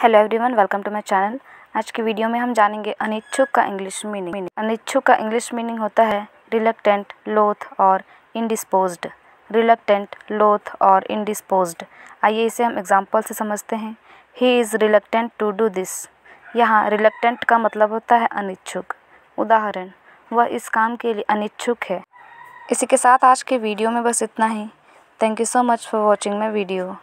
Hello everyone welcome to my channel आज की video में हम जानेंगे अनिच्छुक का इंग्लिश मीनिंग अनिच्छुक का इंग्लिश मीनिंग होता है रिलक्टेंट लोथ और इनडिस्पोज्ड रिलक्टेंट लोथ और इनडिस्पोज्ड आइए इसे हम एग्जांपल से समझते हैं. He is reluctant to do this यहाँ रिलक्टेंट का मतलब होता है अनिच्छुक. उदाहरण, वह इस काम के लिए अनिच्छुक है। इसी के साथ आज के वीडियो में बस इतना ही. Thank you so much for watching my video